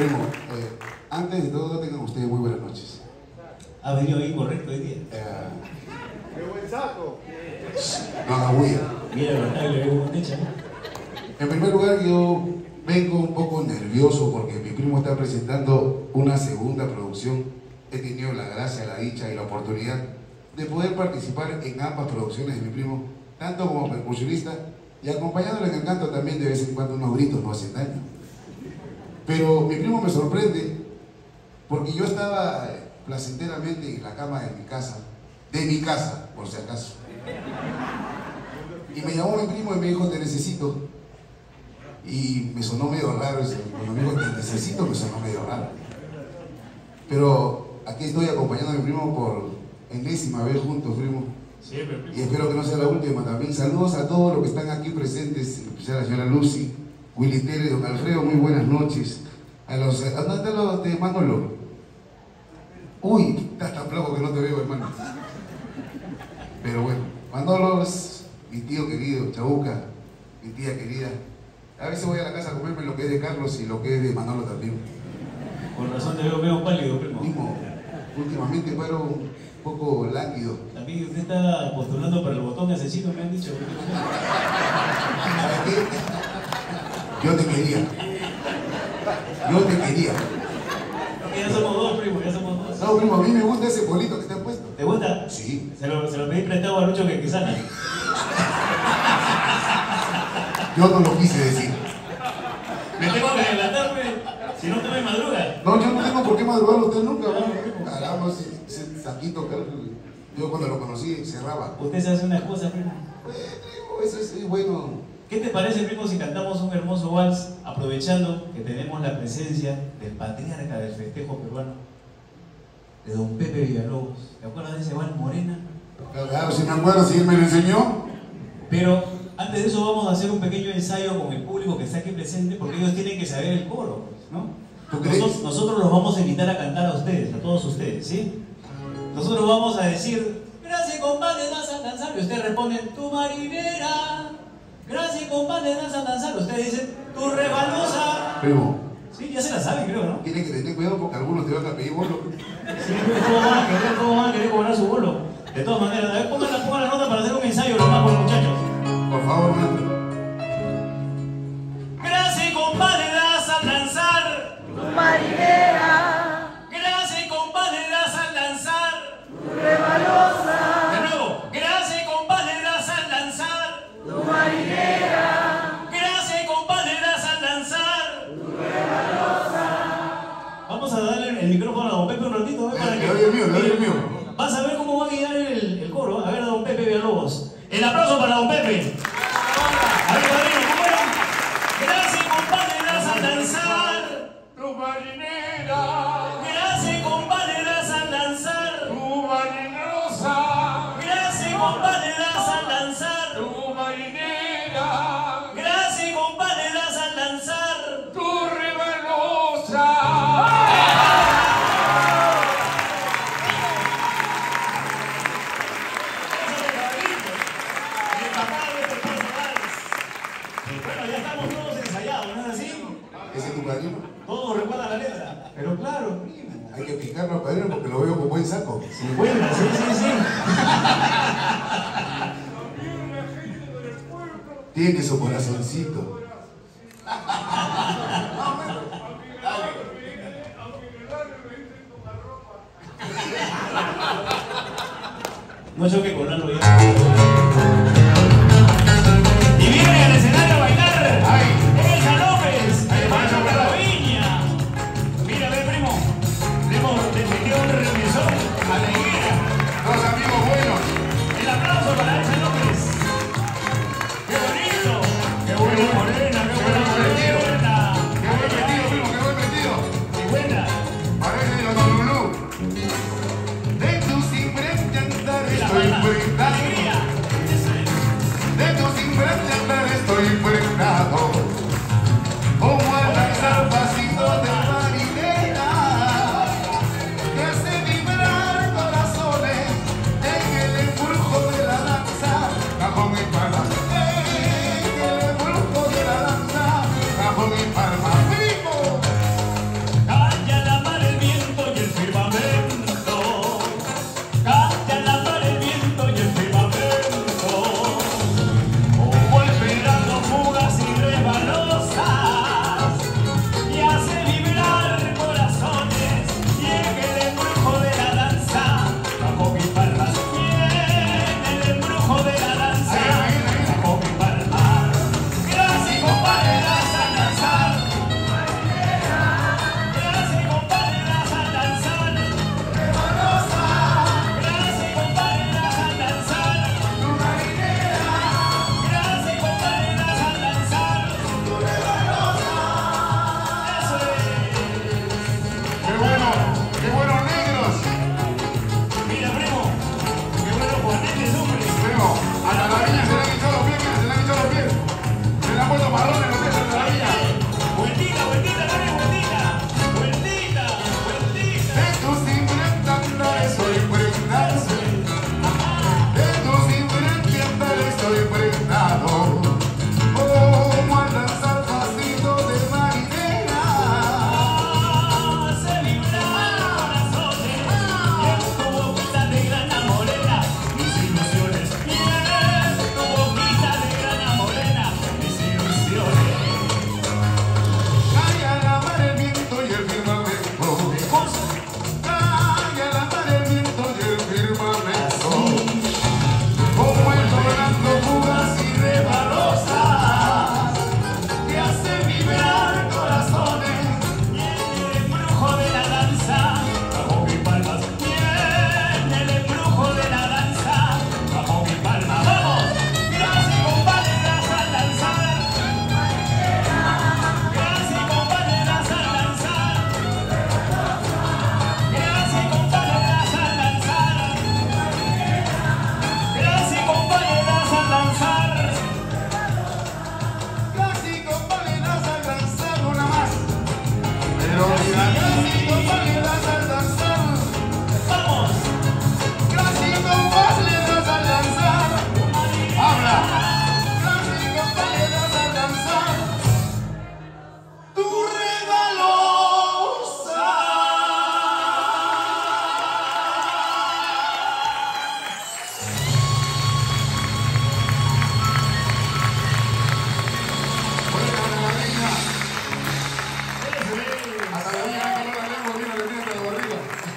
Primo, eh, antes de todo, tengan ustedes muy buenas noches. Ha venido bien correcto hoy día. Eh, ¡Qué buen saco! no haga bulla. Mira, hecha. En primer lugar, yo vengo un poco nervioso porque mi primo está presentando una segunda producción. He tenido la gracia, la dicha y la oportunidad de poder participar en ambas producciones de mi primo, tanto como percusionista y acompañándole en el canto también de vez en cuando unos gritos no hacen daño. Pero mi primo me sorprende porque yo estaba placenteramente en la cama de mi casa, de mi casa, por si acaso. Y me llamó mi primo y me dijo, te necesito. Y me sonó medio raro. Cuando me dijo, te necesito, me sonó medio raro. Pero aquí estoy acompañando a mi primo por enésima vez juntos, primo. Y espero que no sea la última también. Saludos a todos los que están aquí presentes, en especial a la señora Lucy, Willy Tere, don Alfredo, muy buenas noches. A los, ¿a ¿Dónde están los de Manolo? Uy, estás tan flaco que no te veo, hermano. Pero bueno, Manolo es mi tío querido, Chabuca, mi tía querida. A veces voy a la casa a comerme lo que es de Carlos y lo que es de Manolo también. Con razón te veo medio pálido, primo. Primo, últimamente fueron un poco lánguido. También usted está postulando para el botón asesino, me han dicho. Yo te quería. Yo te quería. Ya somos dos, primo, ya somos dos. No, primo, a mí me gusta ese polito que te han puesto. ¿Te gusta? Sí. Se lo, se lo pedí prestado a Lucho que quizás. Yo no lo quise decir. Me tengo que adelantar. Si no, te me madruga. No, yo no tengo por qué madrugar usted nunca. ¿no? Caramba, ese, ese saquito yo cuando lo conocí cerraba. Usted se hace unas cosas, primo. Eh, primo, eso es bueno. ¿Qué te parece, primo, si cantamos un hermoso vals, aprovechando que tenemos la presencia del patriarca del festejo peruano, de don Pepe Villalobos? ¿Te acuerdas de ese vals Morena? Claro, si me acuerdo, si él me lo enseñó. Pero antes de eso vamos a hacer un pequeño ensayo con el público que está aquí presente, porque ellos tienen que saber el coro, ¿no? ¿Tú crees? Nosotros, nosotros los vamos a invitar a cantar a ustedes, a todos ustedes, ¿sí? Nosotros vamos a decir, gracias compadre, das a danzar, y ustedes responden, tu marinera. Gracias compadre, das a danzar, ustedes dicen, tu rebalosa. Primo, Sí, ya se la saben, creo, ¿no? tienes que tener cuidado porque algunos te van a pedir bolo. Sí, todos van a querer, van a querer cobrar su bolo. De todas maneras, a ver, pongan Vas Tiene su corazoncito. No choque con algo.